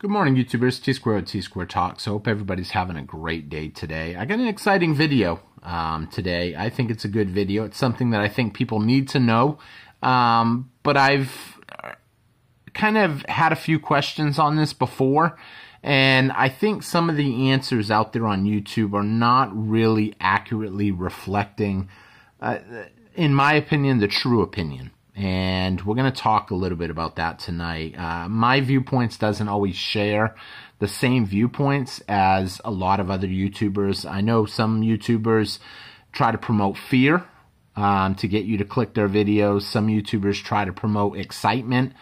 Good morning, YouTubers. T Square T Square Talks. So hope everybody's having a great day today. I got an exciting video um, today. I think it's a good video. It's something that I think people need to know. Um, but I've kind of had a few questions on this before, and I think some of the answers out there on YouTube are not really accurately reflecting, uh, in my opinion, the true opinion and we're going to talk a little bit about that tonight. Uh, my viewpoints doesn't always share the same viewpoints as a lot of other YouTubers. I know some YouTubers try to promote fear um, to get you to click their videos. Some YouTubers try to promote excitement.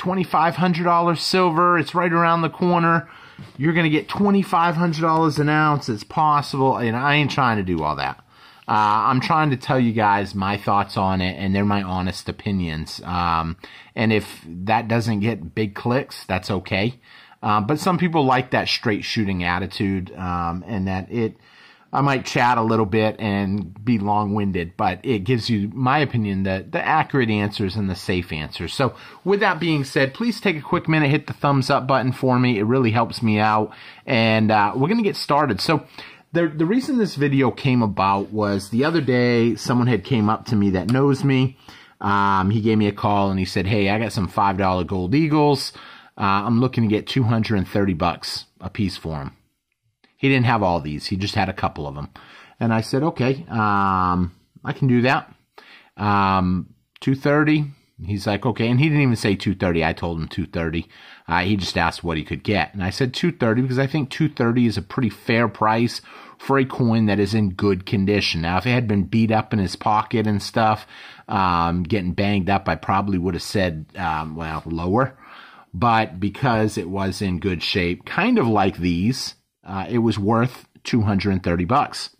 $2,500 silver, it's right around the corner. You're going to get $2,500 an ounce. It's possible. And I ain't trying to do all that. Uh, I'm trying to tell you guys my thoughts on it, and they're my honest opinions. Um, and if that doesn't get big clicks, that's okay. Uh, but some people like that straight shooting attitude, um, and that it. I might chat a little bit and be long winded, but it gives you my opinion the the accurate answers and the safe answers. So, with that being said, please take a quick minute, hit the thumbs up button for me. It really helps me out, and uh, we're gonna get started. So the the reason this video came about was the other day someone had came up to me that knows me. Um, he gave me a call and he said, "Hey, I got some five dollar gold eagles. Uh, I'm looking to get 230 bucks a piece for them." He didn't have all these; he just had a couple of them. And I said, "Okay, um, I can do that. Um, 230." He's like, "Okay," and he didn't even say 230. I told him 230. Uh, he just asked what he could get. And I said 230 because I think 230 is a pretty fair price for a coin that is in good condition. Now, if it had been beat up in his pocket and stuff, um, getting banged up, I probably would have said, um, well, lower. But because it was in good shape, kind of like these, uh, it was worth 230 bucks.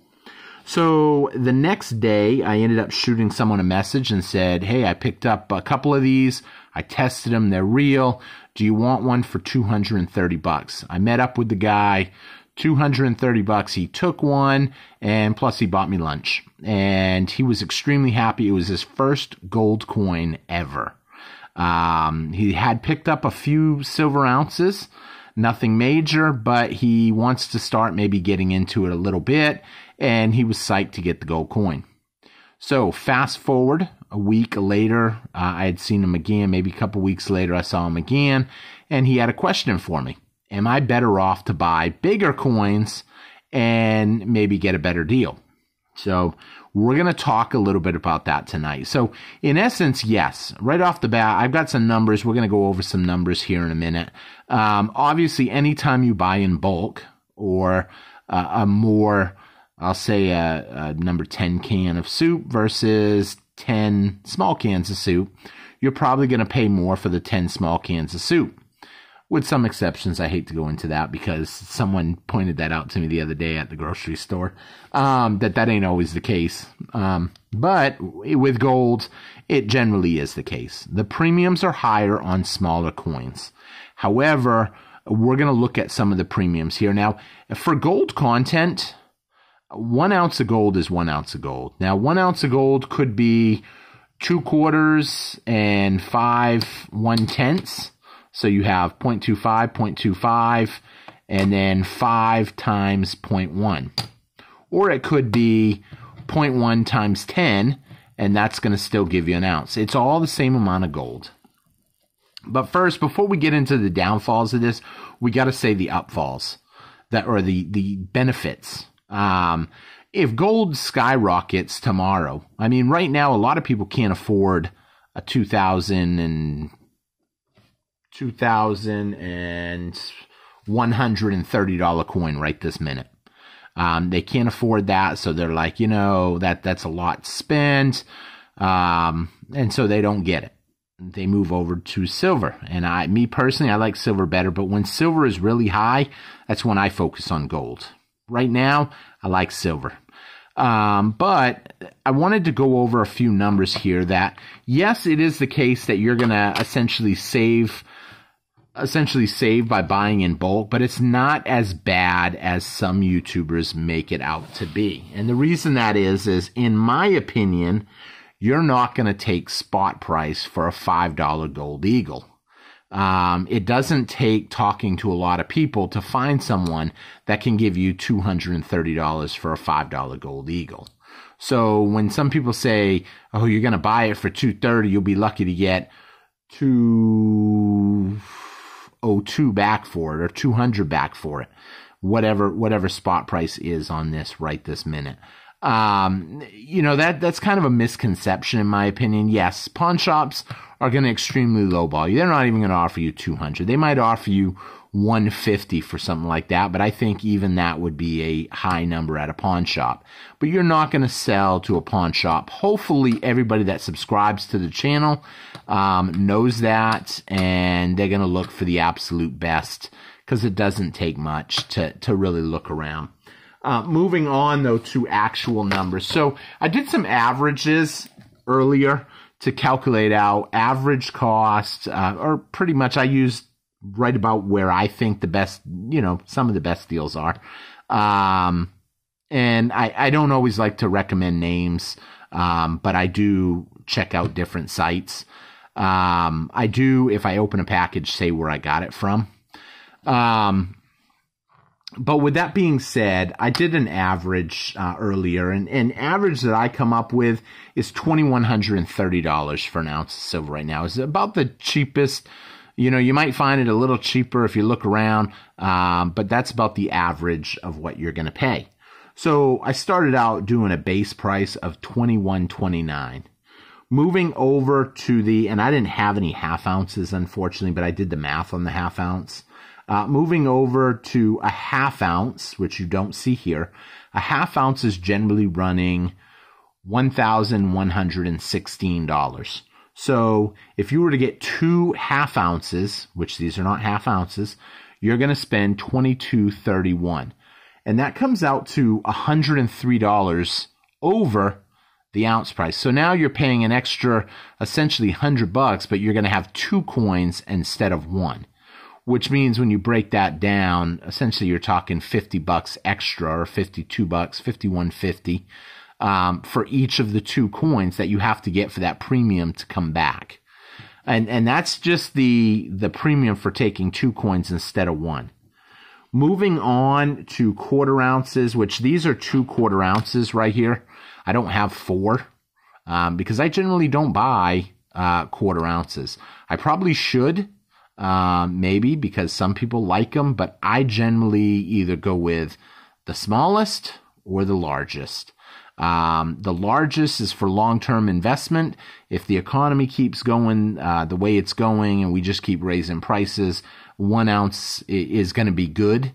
So the next day, I ended up shooting someone a message and said, Hey, I picked up a couple of these. I tested them. They're real. Do you want one for 230 bucks? I met up with the guy. 230 bucks. He took one and plus he bought me lunch. And he was extremely happy. It was his first gold coin ever. Um, he had picked up a few silver ounces, nothing major, but he wants to start maybe getting into it a little bit. And he was psyched to get the gold coin. So fast forward a week later, uh, I had seen him again. Maybe a couple weeks later, I saw him again, and he had a question for me am I better off to buy bigger coins and maybe get a better deal? So we're going to talk a little bit about that tonight. So in essence, yes, right off the bat, I've got some numbers. We're going to go over some numbers here in a minute. Um, obviously, anytime you buy in bulk or uh, a more, I'll say a, a number 10 can of soup versus 10 small cans of soup, you're probably going to pay more for the 10 small cans of soup with some exceptions. I hate to go into that because someone pointed that out to me the other day at the grocery store. Um, that that ain't always the case. Um, but with gold, it generally is the case. The premiums are higher on smaller coins. However, we're going to look at some of the premiums here. Now, for gold content, one ounce of gold is one ounce of gold. Now, one ounce of gold could be two quarters and five one tenths so you have 0.25, 0.25, and then 5 times 0.1. Or it could be 0.1 times 10, and that's going to still give you an ounce. It's all the same amount of gold. But first, before we get into the downfalls of this, we got to say the upfalls that or the the benefits. Um, if gold skyrockets tomorrow, I mean, right now a lot of people can't afford a two thousand and two thousand and one hundred and thirty dollar coin right this minute. Um, they can't afford that, so they're like, you know, that that's a lot spent, um, and so they don't get it. They move over to silver, and I, me personally, I like silver better. But when silver is really high, that's when I focus on gold. Right now, I like silver. Um, but I wanted to go over a few numbers here that, yes, it is the case that you're going to essentially save essentially saved by buying in bulk, but it's not as bad as some YouTubers make it out to be. And the reason that is, is in my opinion, you're not going to take spot price for a $5 gold eagle. Um, it doesn't take talking to a lot of people to find someone that can give you $230 for a $5 gold eagle. So when some people say, "Oh, you're going to buy it for 230, you'll be lucky to get 202 back for it or 200 back for it." Whatever whatever spot price is on this right this minute. Um, you know that that's kind of a misconception in my opinion. Yes, pawn shops are going to extremely lowball you. They're not even going to offer you 200. They might offer you 150 for something like that, but I think even that would be a high number at a pawn shop. But you're not going to sell to a pawn shop. Hopefully, everybody that subscribes to the channel um, knows that, and they're going to look for the absolute best because it doesn't take much to to really look around. Uh, moving on though to actual numbers. So I did some averages earlier to calculate out average cost, uh, or pretty much I used right about where I think the best, you know, some of the best deals are. Um, and I, I don't always like to recommend names, um, but I do check out different sites. Um, I do, if I open a package, say where I got it from. Um, but with that being said, I did an average uh, earlier, and an average that I come up with is twenty one hundred and thirty dollars for an ounce of silver right now. It's about the cheapest. You know, you might find it a little cheaper if you look around, um, but that's about the average of what you're going to pay. So I started out doing a base price of twenty one twenty nine. Moving over to the, and I didn't have any half ounces, unfortunately, but I did the math on the half ounce. Uh, moving over to a half ounce, which you don't see here, a half ounce is generally running $1,116. So if you were to get two half ounces, which these are not half ounces, you're going to spend 22.31. And that comes out to $103 over the ounce price. So now you're paying an extra essentially 100 bucks, but you're going to have two coins instead of one which means when you break that down, essentially you're talking 50 bucks extra or 52 bucks, 51.50 um, for each of the two coins that you have to get for that premium to come back. And and that's just the the premium for taking two coins instead of one. Moving on to quarter ounces, which these are two quarter ounces right here. I don't have four um, because I generally don't buy uh, quarter ounces. I probably should um, maybe because some people like them, but I generally either go with the smallest or the largest. Um, the largest is for long term investment. If the economy keeps going uh, the way it's going and we just keep raising prices, one ounce is going to be good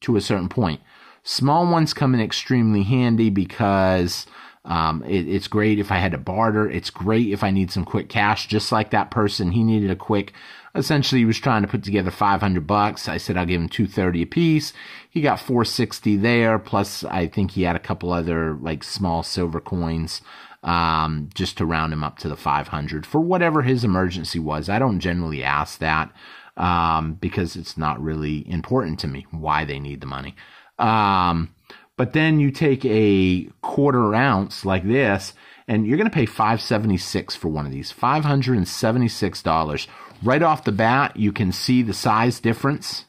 to a certain point. Small ones come in extremely handy because um, it, it's great if I had to barter. It's great if I need some quick cash, just like that person. He needed a quick essentially he was trying to put together 500 bucks. I said I'll give him 230 a piece. He got 460 there. Plus I think he had a couple other like small silver coins, um, just to round him up to the 500 for whatever his emergency was. I don't generally ask that, um, because it's not really important to me why they need the money. Um, but then you take a quarter ounce like this and you're going to pay 576 for one of these. $576 Right off the bat, you can see the size difference.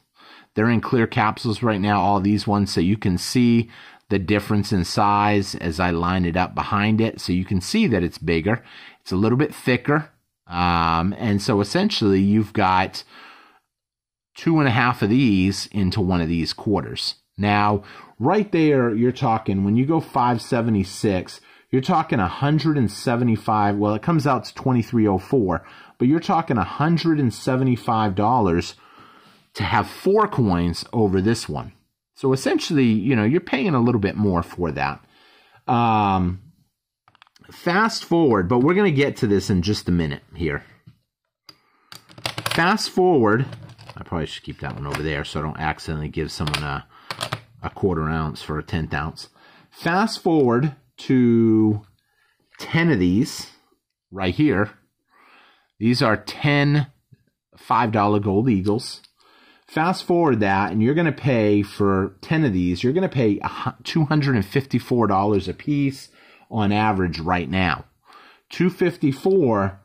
They're in clear capsules right now, all these ones, so you can see the difference in size as I line it up behind it. So you can see that it's bigger. It's a little bit thicker. Um, and so essentially you've got two and a half of these into one of these quarters. Now, right there, you're talking, when you go 576, you're talking 175. Well, it comes out to 2304, but you're talking $175 to have four coins over this one. So essentially, you know, you're paying a little bit more for that. Um, fast forward, but we're going to get to this in just a minute here. Fast forward, I probably should keep that one over there so I don't accidentally give someone a, a quarter ounce for a tenth ounce. Fast forward to 10 of these right here. These are 10 $5 gold eagles. Fast forward that, and you're going to pay for 10 of these, you're going to pay $254 a piece on average right now. 254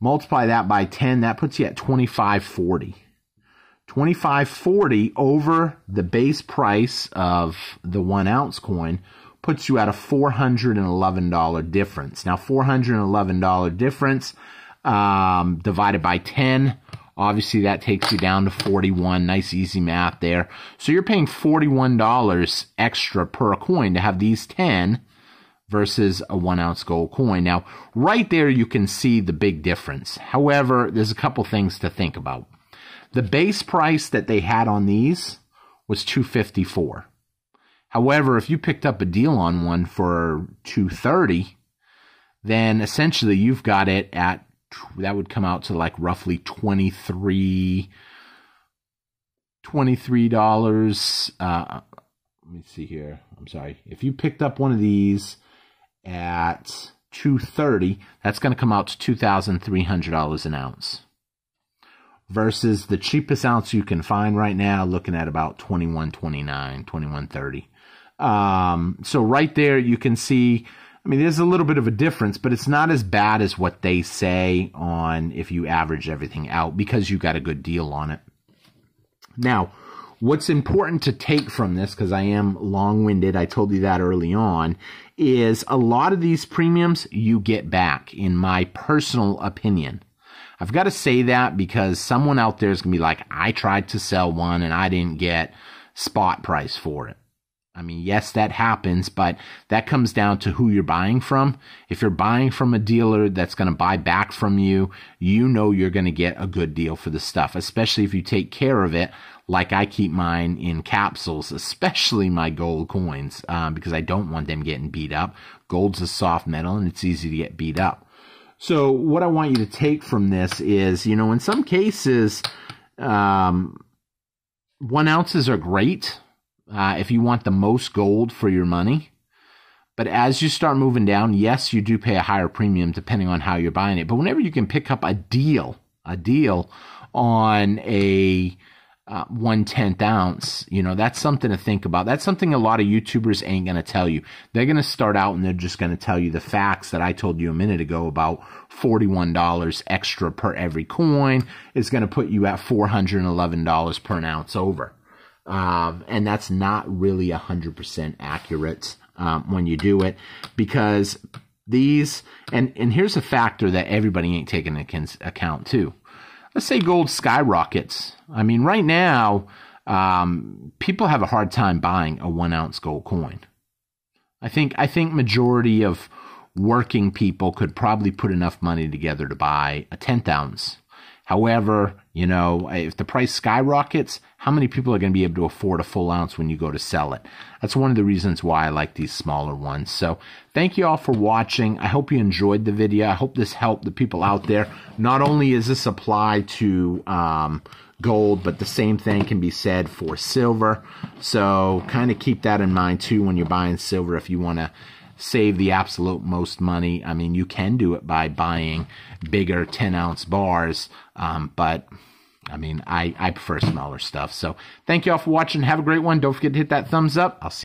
Multiply that by 10, that puts you at 2540. 2540 over the base price of the one ounce coin puts you at a $411 difference. Now, $411 difference um, divided by 10, obviously that takes you down to 41. Nice, easy math there. So you're paying $41 extra per coin to have these 10 versus a one ounce gold coin. Now, right there, you can see the big difference. However, there's a couple things to think about. The base price that they had on these was 254. However, if you picked up a deal on one for 230, then essentially you've got it at that would come out to like roughly 23 $23 uh, let me see here. I'm sorry. If you picked up one of these at 230, that's going to come out to $2,300 an ounce. Versus the cheapest ounce you can find right now, looking at about 2129, 2130. Um, so right there, you can see, I mean, there's a little bit of a difference, but it's not as bad as what they say on if you average everything out because you got a good deal on it. Now, what's important to take from this, because I am long winded, I told you that early on, is a lot of these premiums you get back, in my personal opinion. I've got to say that because someone out there is going to be like, I tried to sell one and I didn't get spot price for it. I mean, yes, that happens, but that comes down to who you're buying from. If you're buying from a dealer that's going to buy back from you, you know you're going to get a good deal for the stuff, especially if you take care of it like I keep mine in capsules, especially my gold coins, um, because I don't want them getting beat up. Gold's a soft metal and it's easy to get beat up. So what I want you to take from this is, you know, in some cases, um, one ounces are great uh, if you want the most gold for your money. But as you start moving down, yes, you do pay a higher premium depending on how you're buying it. But whenever you can pick up a deal, a deal on a uh, one tenth ounce, you know, that's something to think about. That's something a lot of YouTubers ain't going to tell you. They're going to start out and they're just going to tell you the facts that I told you a minute ago about $41 extra per every coin is going to put you at $411 per ounce over. Um, and that's not really 100% accurate um, when you do it because these, and, and here's a factor that everybody ain't taking into account too let's say gold skyrockets. I mean, right now, um, people have a hard time buying a one ounce gold coin. I think I think majority of working people could probably put enough money together to buy a tenth ounce However, you know, if the price skyrockets, how many people are going to be able to afford a full ounce when you go to sell it? That's one of the reasons why I like these smaller ones. So thank you all for watching. I hope you enjoyed the video. I hope this helped the people out there. Not only is this applied to um, gold, but the same thing can be said for silver. So kind of keep that in mind too when you're buying silver if you want to save the absolute most money. I mean, you can do it by buying bigger 10 ounce bars, um, but I mean, I, I prefer smaller stuff. So thank you all for watching. Have a great one. Don't forget to hit that thumbs up. I'll see